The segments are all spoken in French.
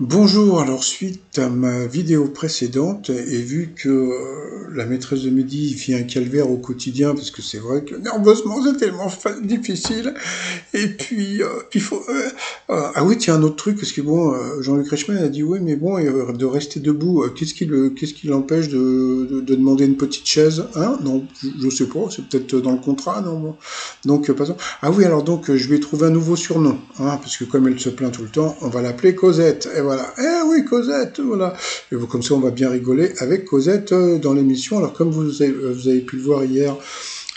Bonjour, alors suite à ma vidéo précédente, et vu que euh, la maîtresse de midi vit un calvaire au quotidien, parce que c'est vrai que nerveusement c'est tellement difficile, et puis euh, il faut... Euh, ah oui, tiens, un autre truc, parce que bon, Jean-Luc Reichmann a dit, oui, mais bon, de rester debout, qu'est-ce qui qu'est-ce qui l'empêche de, de, demander une petite chaise Hein? Non, je, sais pas, c'est peut-être dans le contrat, non Donc, pas Ah oui, alors donc, je vais trouver un nouveau surnom, hein, parce que comme elle se plaint tout le temps, on va l'appeler Cosette. Eh oui, Cosette, voilà. Et comme ça, on va bien rigoler avec Cosette euh, dans l'émission. Alors, comme vous avez, euh, vous avez pu le voir hier,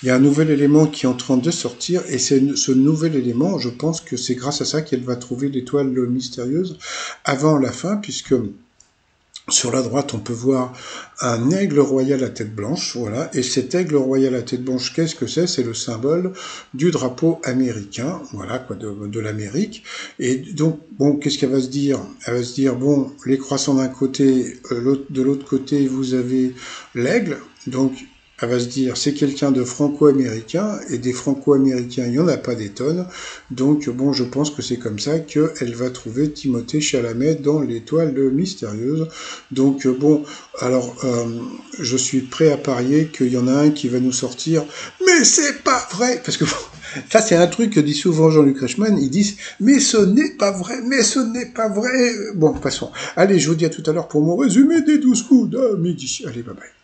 il y a un nouvel élément qui est en train de sortir, et c'est ce nouvel élément, je pense que c'est grâce à ça qu'elle va trouver l'étoile mystérieuse avant la fin, puisque sur la droite, on peut voir un aigle royal à tête blanche, voilà. Et cet aigle royal à tête blanche, qu'est-ce que c'est? C'est le symbole du drapeau américain, voilà, quoi, de, l'Amérique. Et donc, bon, qu'est-ce qu'elle va se dire? Elle va se dire, bon, les croissants d'un côté, euh, de l'autre côté, vous avez l'aigle, donc elle va se dire c'est quelqu'un de franco-américain et des franco-américains il n'y en a pas des tonnes donc bon je pense que c'est comme ça qu'elle va trouver Timothée Chalamet dans l'étoile mystérieuse donc bon alors euh, je suis prêt à parier qu'il y en a un qui va nous sortir mais c'est pas vrai parce que ça, c'est un truc que dit souvent Jean-Luc Reichmann. Ils disent, mais ce n'est pas vrai, mais ce n'est pas vrai. Bon, passons. Allez, je vous dis à tout à l'heure pour mon résumé des 12 coups de midi. Allez, bye bye.